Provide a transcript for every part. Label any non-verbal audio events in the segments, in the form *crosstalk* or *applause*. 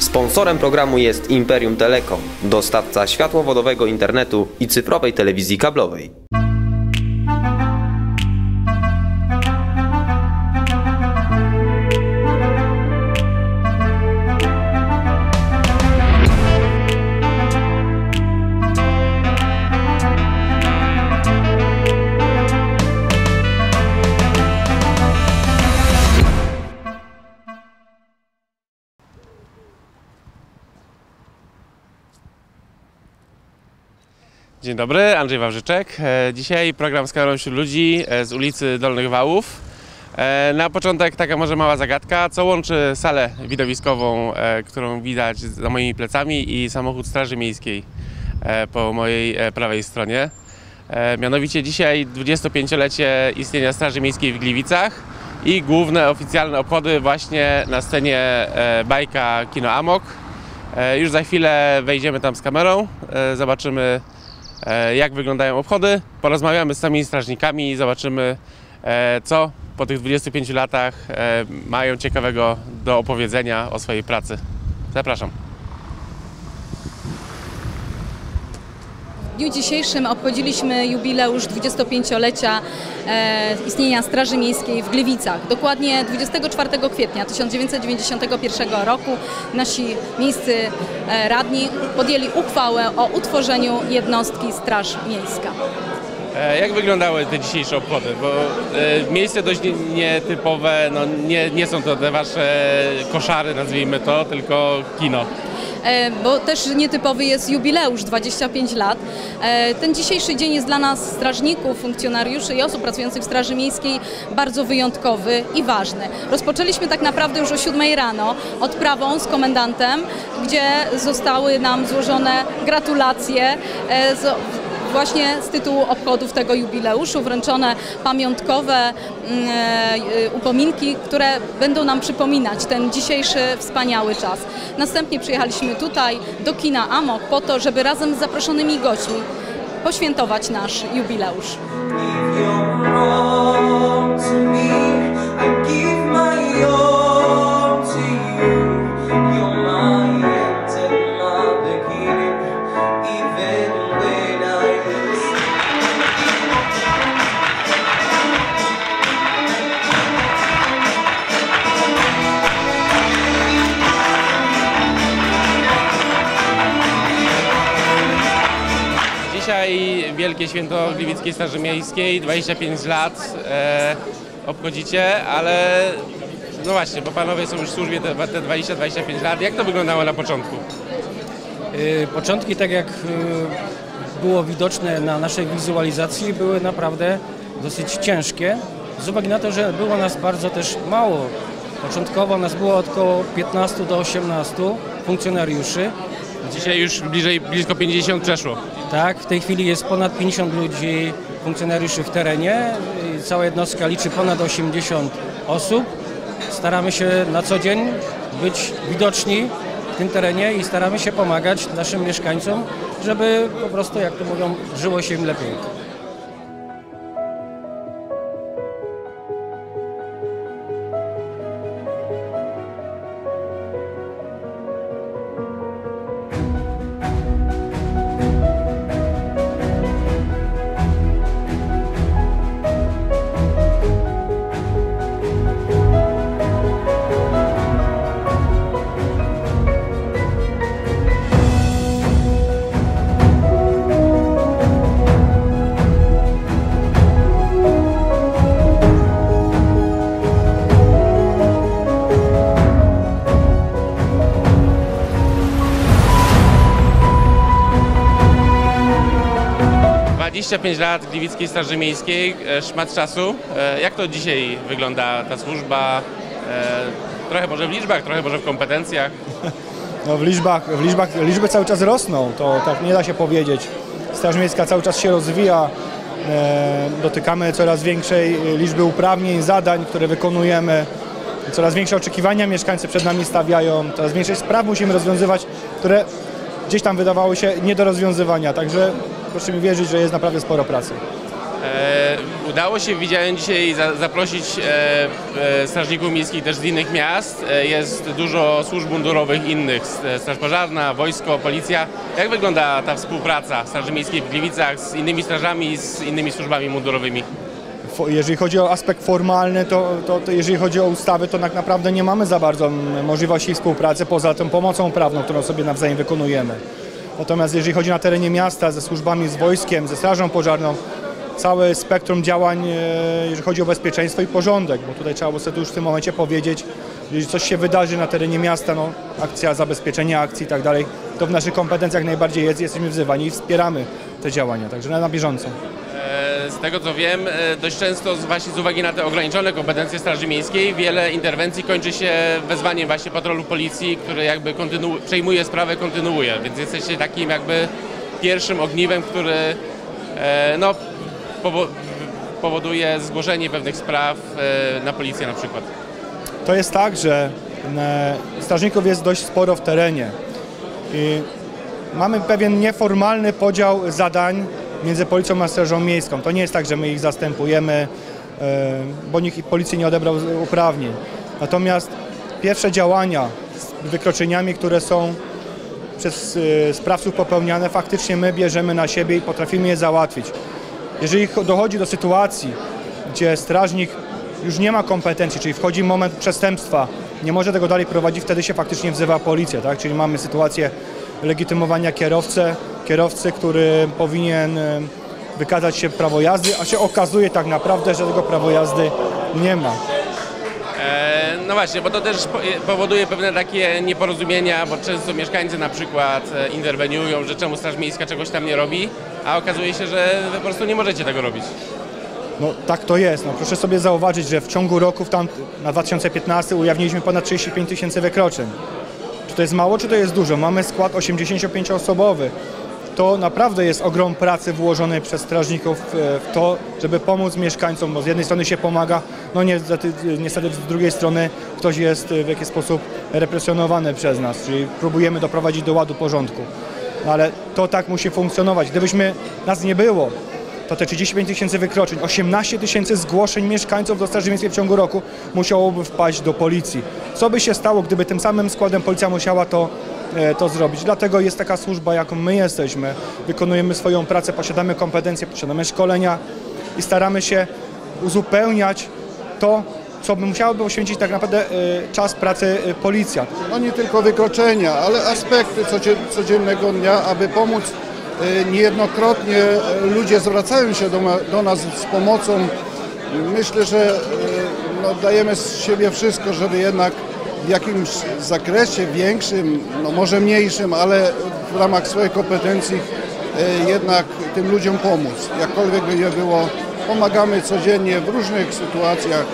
Sponsorem programu jest Imperium Telekom, dostawca światłowodowego internetu i cyfrowej telewizji kablowej. Dzień dobry, Andrzej Wawrzyczek. E, Dzisiaj program z kamerą wśród ludzi e, z ulicy Dolnych Wałów. E, Na początek taka może mała zagadka, co łączy salę widowiskową, którą widać za moimi plecami i samochód Straży Miejskiej po mojej prawej stronie. Mianowicie dzisiaj 25-lecie istnienia Straży Miejskiej w Gliwicach i główne oficjalne obchody właśnie na scenie bajka Kino Amok. Już za chwilę wejdziemy tam z kamerą, zobaczymy jak wyglądają obchody, porozmawiamy z samymi strażnikami i zobaczymy e, co po tych 25 latach e, mają ciekawego do opowiedzenia o swojej pracy. Zapraszam. Dniu dzisiejszym obchodziliśmy jubileusz 25-lecia e, istnienia Straży Miejskiej w Gliwicach. Dokładnie 24 kwietnia 1991 roku nasi miejscy e, radni podjęli uchwałę o utworzeniu jednostki Straż Miejska. E, Jak wyglądały te dzisiejsze obchody? Bo miejsce dość nie- nietypowe, no nie, nie są to te wasze koszary, nazwijmy to, tylko kino. E, bo też nietypowy jest jubileusz 25 lat. E, Ten dzisiejszy dzień jest dla nas strażników, funkcjonariuszy i osób pracujących w Straży Miejskiej bardzo wyjątkowy i ważny. Rozpoczęliśmy tak naprawdę już o 7 rano odprawą z komendantem, gdzie zostały nam złożone gratulacje e, właśnie z tytułu obchodów tego jubileuszu wręczone pamiątkowe mm, e, upominki, które będą nam przypominać ten dzisiejszy wspaniały czas. Następnie przyjechaliśmy tutaj do kina Amok po to, żeby razem z zaproszonymi gośćmi poświętować nasz jubileusz. Give your all to me. I give my all święto Gliwickiej Straży Miejskiej, 25 lat e, obchodzicie, ale no właśnie, bo panowie są już w służbie te, te 20-25 lat. Jak to wyglądało na początku? Y, Początki, tak jak y, było widoczne na naszej wizualizacji, były naprawdę dosyć ciężkie. Z uwagi na to, że było nas bardzo też mało. Początkowo nas było około 15 do 18 funkcjonariuszy. Dzisiaj już bliżej, blisko 50 przeszło. Tak, w tej chwili jest ponad 50 ludzi, funkcjonariuszy w terenie. Cała jednostka liczy ponad 80 osób. Staramy się na co dzień być widoczni w tym terenie i staramy się pomagać naszym mieszkańcom, żeby po prostu, jak to mówią, żyło się im lepiej. 25 lat Gliwickiej Straży Miejskiej, e, szmat czasu. E, Jak to dzisiaj wygląda ta służba? E, Trochę może w liczbach, trochę może w kompetencjach. *laughs* No w liczbach, w liczbach liczby cały czas rosną, to tak nie da się powiedzieć. Straż Miejska cały czas się rozwija, dotykamy coraz większej liczby uprawnień, zadań, które wykonujemy. Coraz większe oczekiwania mieszkańcy przed nami stawiają, coraz więcej spraw musimy rozwiązywać, które gdzieś tam wydawały się nie do rozwiązywania. Także proszę mi wierzyć, że jest naprawdę sporo pracy. E, udało się, widziałem dzisiaj, za, zaprosić e, e, strażników miejskich też z innych miast. E, jest dużo służb mundurowych innych, e, Straż Pożarna, wojsko, policja. Jak wygląda ta współpraca Straży Miejskiej w Gliwicach z innymi strażami, z innymi służbami mundurowymi? Jeżeli chodzi o aspekt formalny, to, to, to jeżeli chodzi o ustawy, to tak naprawdę nie mamy za bardzo możliwości współpracy poza tą pomocą prawną, którą sobie nawzajem wykonujemy. Natomiast jeżeli chodzi na terenie miasta ze służbami, z wojskiem, ze strażą pożarną, całe spektrum działań, e, jeżeli chodzi o bezpieczeństwo i porządek, bo tutaj trzeba sobie już w tym momencie powiedzieć, jeżeli coś się wydarzy na terenie miasta, no, akcja zabezpieczenia akcji i tak dalej, to w naszych kompetencjach najbardziej jest, jesteśmy wzywani i wspieramy te działania, także na bieżąco. Z tego co wiem, e, dość często właśnie z uwagi na te ograniczone kompetencje Straży Miejskiej, wiele interwencji kończy się wezwaniem właśnie patrolu policji, który jakby przejmuje sprawę, kontynuuje, więc jesteście takim jakby pierwszym ogniwem, który e, no, powo- powoduje zgłoszenie pewnych spraw e, na policję na przykład. To jest tak, że strażników jest dość sporo w terenie. I mamy pewien nieformalny podział zadań między policją a strażą miejską. To nie jest tak, że my ich zastępujemy, e, bo nikt policji nie odebrał uprawnień. Natomiast pierwsze działania z wykroczeniami, które są przez e, sprawców popełniane, faktycznie my bierzemy na siebie i potrafimy je załatwić. Jeżeli cho- dochodzi do sytuacji, gdzie strażnik już nie ma kompetencji, czyli wchodzi moment przestępstwa, nie może tego dalej prowadzić, wtedy się faktycznie wzywa policję, tak? Czyli mamy sytuację legitymowania kierowcy, kierowcy, który powinien e, wykazać się prawo jazdy, a się okazuje tak naprawdę, że tego prawo jazdy nie ma. E, No właśnie, bo to też po- powoduje pewne takie nieporozumienia, bo często mieszkańcy na przykład e, interweniują, że czemu Straż Miejska czegoś tam nie robi, a okazuje się, że wy po prostu nie możecie tego robić. No tak to jest. No, proszę sobie zauważyć, że w ciągu roku w tam, na 2015 ujawniliśmy ponad 35 tysięcy wykroczeń. Czy to jest mało, czy to jest dużo? Mamy skład 85-osobowy. To naprawdę jest ogrom pracy włożonej przez strażników e, w to, żeby pomóc mieszkańcom, bo z jednej strony się pomaga, no niestety, z drugiej strony ktoś jest e, w jakiś sposób represjonowany przez nas, czyli próbujemy doprowadzić do ładu porządku. Ale to tak musi funkcjonować. Gdybyśmy nas nie było, to te 35 tysięcy wykroczeń, 18 tysięcy zgłoszeń mieszkańców do Straży Miejskiej w ciągu roku musiałoby wpaść do policji. Co by się stało, gdyby tym samym składem policja musiała to, to zrobić? Dlatego jest taka służba, jaką my jesteśmy. Wykonujemy swoją pracę, posiadamy kompetencje, posiadamy szkolenia i staramy się uzupełniać to, co by musiałoby poświęcić tak naprawdę e, czas pracy e, policja. no nie tylko wykroczenia, ale aspekty codzie- codziennego dnia, aby pomóc. E, Niejednokrotnie e, ludzie zwracają się do, do nas z pomocą. Myślę, że e, no, dajemy z siebie wszystko, żeby jednak w jakimś zakresie większym, no może mniejszym, ale w ramach swojej kompetencji e, jednak tym ludziom pomóc. Jakkolwiek by nie było, pomagamy codziennie w różnych sytuacjach.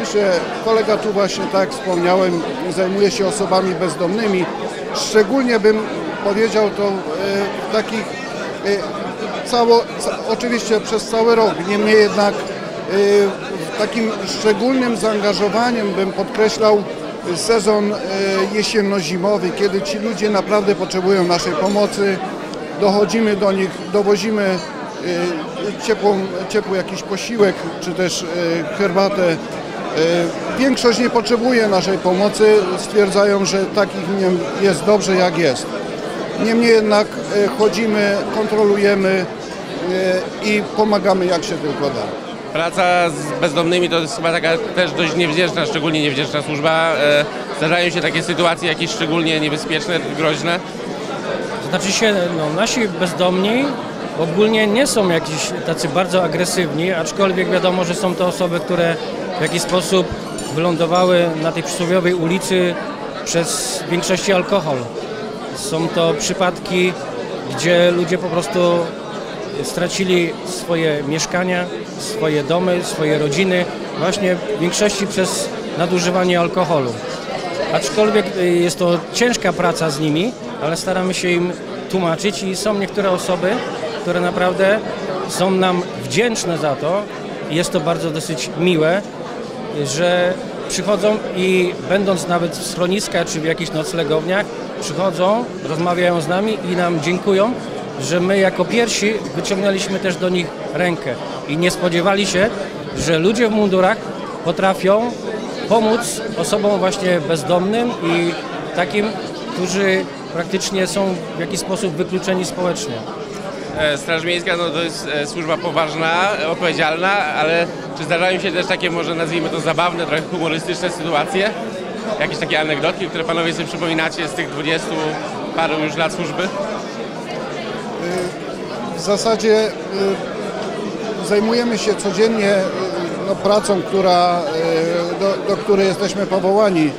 Myślę, kolega tu właśnie, tak jak wspomniałem, zajmuje się osobami bezdomnymi. Szczególnie bym powiedział to e, w takich, e, cało, ca, oczywiście przez cały rok, niemniej jednak takim szczególnym zaangażowaniem bym podkreślał sezon e, jesienno-zimowy, kiedy ci ludzie naprawdę potrzebują naszej pomocy. Dochodzimy do nich, dowozimy e, ciepłą, ciepły jakiś posiłek, czy też e, herbatę. Większość nie potrzebuje naszej pomocy, stwierdzają, że takich nie jest dobrze jak jest. Niemniej jednak chodzimy, kontrolujemy i pomagamy jak się tylko da. Praca z bezdomnymi to jest chyba taka też dość niewdzięczna, szczególnie niewdzięczna służba. E, Zdarzają się takie sytuacje jakieś szczególnie niebezpieczne, groźne. Znaczy się, no, nasi bezdomni ogólnie nie są jakiś tacy bardzo agresywni, aczkolwiek wiadomo, że są to osoby, które w jakiś sposób wylądowały na tej przysłowiowej ulicy przez w większości alkohol. Są to przypadki, gdzie ludzie po prostu stracili swoje mieszkania, swoje domy, swoje rodziny właśnie w większości przez nadużywanie alkoholu. Aczkolwiek y, jest to ciężka praca z nimi, ale staramy się im tłumaczyć i są niektóre osoby, które naprawdę są nam wdzięczne za to jest to bardzo dosyć miłe, że przychodzą i będąc nawet w schroniskach czy w jakichś noclegowniach, przychodzą, rozmawiają z nami i nam dziękują że my jako pierwsi wyciągnęliśmy też do nich rękę i nie spodziewali się, że ludzie w mundurach potrafią pomóc osobom właśnie bezdomnym i takim, którzy praktycznie są w jakiś sposób wykluczeni społecznie. E, Straż Miejska no, to jest e, służba poważna, odpowiedzialna, ale czy zdarzają się też takie, może nazwijmy to zabawne, trochę humorystyczne sytuacje? Jakieś takie anegdotki, które panowie sobie przypominacie z tych 20 paru już lat służby? Zasadzie y, zajmujemy się codziennie y, no, pracą, która, y, do, do której jesteśmy powołani,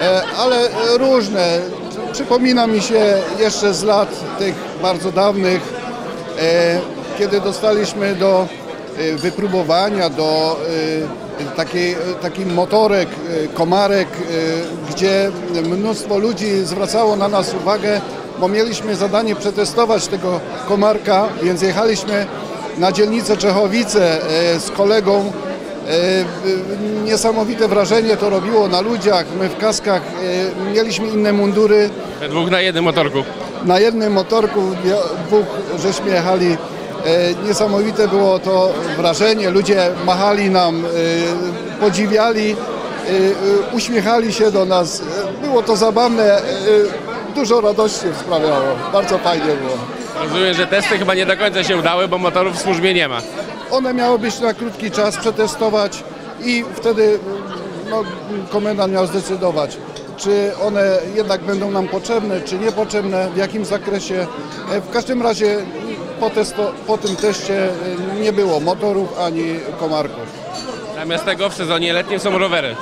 E, ale różne. Przypomina mi się jeszcze z lat tych bardzo dawnych, e, kiedy dostaliśmy do wypróbowania, do takiej, taki motorek, komarek, gdzie mnóstwo ludzi zwracało na nas uwagę, bo mieliśmy zadanie przetestować tego komarka, więc jechaliśmy na dzielnicę Czechowice e, z kolegą. E, Niesamowite wrażenie to robiło na ludziach. My w kaskach e, mieliśmy inne mundury. Dwóch na jednym motorku. Na jednym motorku dwóch żeśmy jechali. Niesamowite było to wrażenie. Ludzie machali nam, podziwiali, uśmiechali się do nas. Było to zabawne, dużo radości sprawiało. Bardzo fajnie było. Rozumiem, że testy chyba nie do końca się udały, bo motorów w służbie nie ma. One miały być na krótki czas przetestować i wtedy no, komendant miał zdecydować, czy one jednak będą nam potrzebne, czy niepotrzebne, w jakim zakresie. E, W każdym razie po, testo, po tym teście e, nie było motorów ani komarków. Zamiast tego w sezonie letnim są rowery.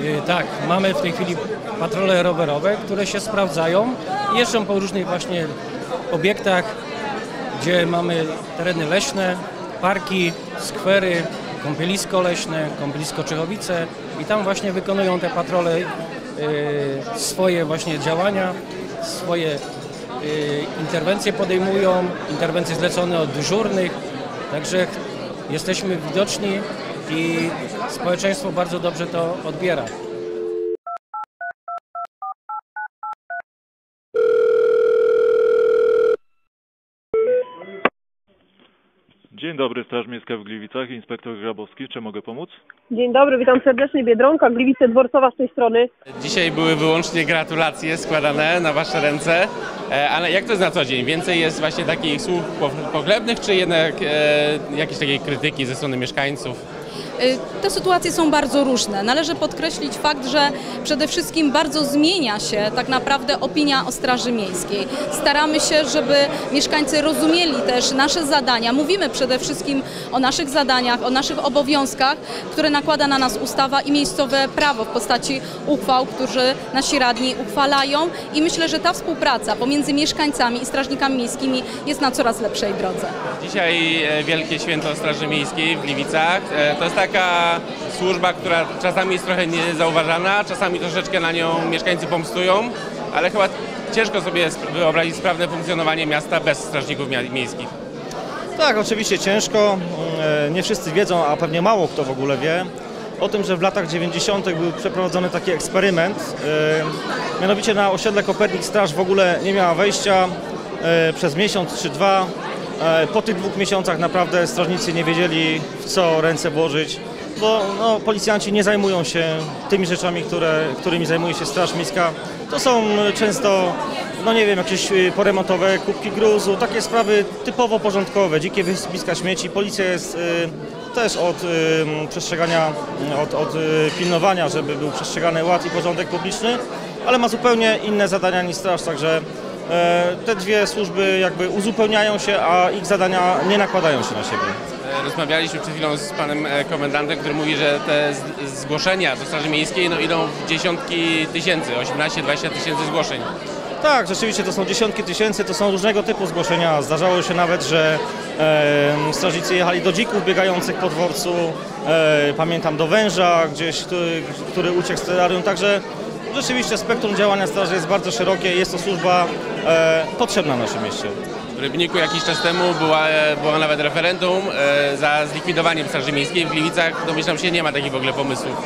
Y, Tak, mamy w tej chwili patrole rowerowe, które się sprawdzają. Jeżdżą po różnych właśnie obiektach, gdzie mamy tereny leśne, parki, skwery, kąpielisko leśne, kąpielisko Czechowice i tam właśnie wykonują te patrole y, swoje właśnie działania, swoje y, interwencje podejmują, interwencje zlecone od dyżurnych, także jesteśmy widoczni i społeczeństwo bardzo dobrze to odbiera. Dzień dobry, Straż Miejska w Gliwicach, inspektor Grabowski, czy mogę pomóc? Dzień dobry, witam serdecznie. Biedronka, Gliwice Dworcowa z tej strony. Dzisiaj były wyłącznie gratulacje składane na wasze ręce, E, ale jak to jest na co dzień? Więcej jest właśnie takich słów po- pochlebnych, czy jednak e, jakieś takiej krytyki ze strony mieszkańców? Y, Te sytuacje są bardzo różne. Należy podkreślić fakt, że przede wszystkim bardzo zmienia się tak naprawdę opinia o Straży Miejskiej. Staramy się, żeby mieszkańcy rozumieli też nasze zadania. Mówimy przede wszystkim o naszych zadaniach, o naszych obowiązkach, które nakłada na nas ustawa i miejscowe prawo w postaci uchwał, którzy nasi radni uchwalają i myślę, że ta współpraca pomiędzy mieszkańcami i strażnikami miejskimi jest na coraz lepszej drodze. Dzisiaj e, Wielkie Święto Straży Miejskiej w Gliwicach. E, To jest taka służba, która czasami jest trochę niezauważana, czasami troszeczkę na nią mieszkańcy pomstują, ale chyba ciężko sobie wyobrazić sprawne funkcjonowanie miasta bez strażników miejskich. Tak, oczywiście ciężko. E, Nie wszyscy wiedzą, a pewnie mało kto w ogóle wie o tym, że w latach 90. był przeprowadzony taki eksperyment. e, Mianowicie na osiedle Kopernik Straż w ogóle nie miała wejścia e, przez miesiąc czy dwa. E, Po tych dwóch miesiącach naprawdę strażnicy nie wiedzieli w co ręce włożyć, bo no, policjanci nie zajmują się tymi rzeczami, które, którymi zajmuje się Straż Miejska. To są często no nie wiem, jakieś y, poremontowe kubki gruzu, takie sprawy typowo porządkowe, dzikie wysypiska śmieci. Policja jest y, też od y, przestrzegania, od, od y, pilnowania, żeby był przestrzegany ład i porządek publiczny, ale ma zupełnie inne zadania niż straż, także te dwie służby jakby uzupełniają się, a ich zadania nie nakładają się na siebie. E, Rozmawialiśmy przed chwilą z panem e, komendantem, który mówi, że te zgłoszenia do Straży Miejskiej no, idą w dziesiątki tysięcy, 18-20 tysięcy zgłoszeń. Tak, rzeczywiście to są dziesiątki tysięcy, to są różnego typu zgłoszenia. Zdarzało się nawet, że e, strażnicy jechali do dzików biegających po dworcu, e, pamiętam do węża gdzieś, który, który uciekł z terrarium, także rzeczywiście spektrum działania straży jest bardzo szerokie, jest to służba e, potrzebna w naszym mieście. W Rybniku jakiś czas temu była, e, była nawet referendum e, za zlikwidowaniem Straży Miejskiej. W Gliwicach domyślam się nie ma takich w ogóle pomysłów.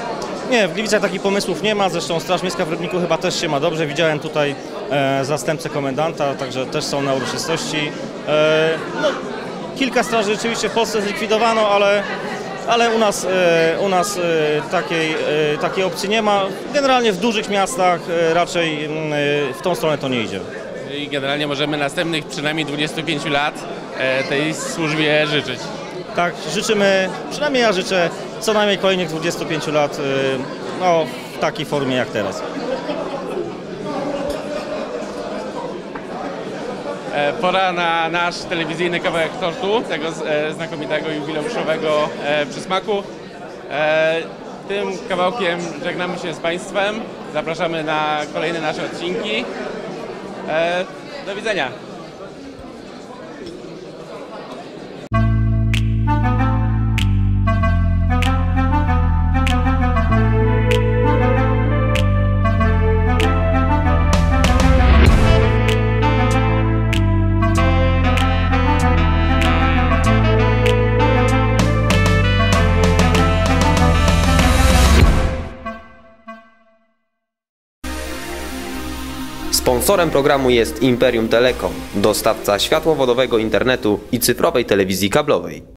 Nie, w Gliwicach takich pomysłów nie ma, zresztą Straż Miejska w Rybniku chyba też się ma dobrze. Widziałem tutaj e, zastępcę komendanta, także też są na uroczystości. E, no, kilka straży rzeczywiście w Polsce zlikwidowano, ale, ale u nas, e, u nas e, takiej, e, takiej opcji nie ma. Generalnie w dużych miastach raczej mm, w tą stronę to nie idzie. I generalnie możemy następnych przynajmniej 25 lat tej służbie życzyć. Tak, życzymy, przynajmniej ja życzę co najmniej kolejnych 25 lat no, w takiej formie jak teraz. Pora na nasz telewizyjny kawałek tortu, tego e, znakomitego jubileuszowego e, przysmaku. E, Tym kawałkiem żegnamy się z Państwem. Zapraszamy na kolejne nasze odcinki. E, Do widzenia. Sponsorem programu jest Imperium Telekom, dostawca światłowodowego internetu i cyfrowej telewizji kablowej.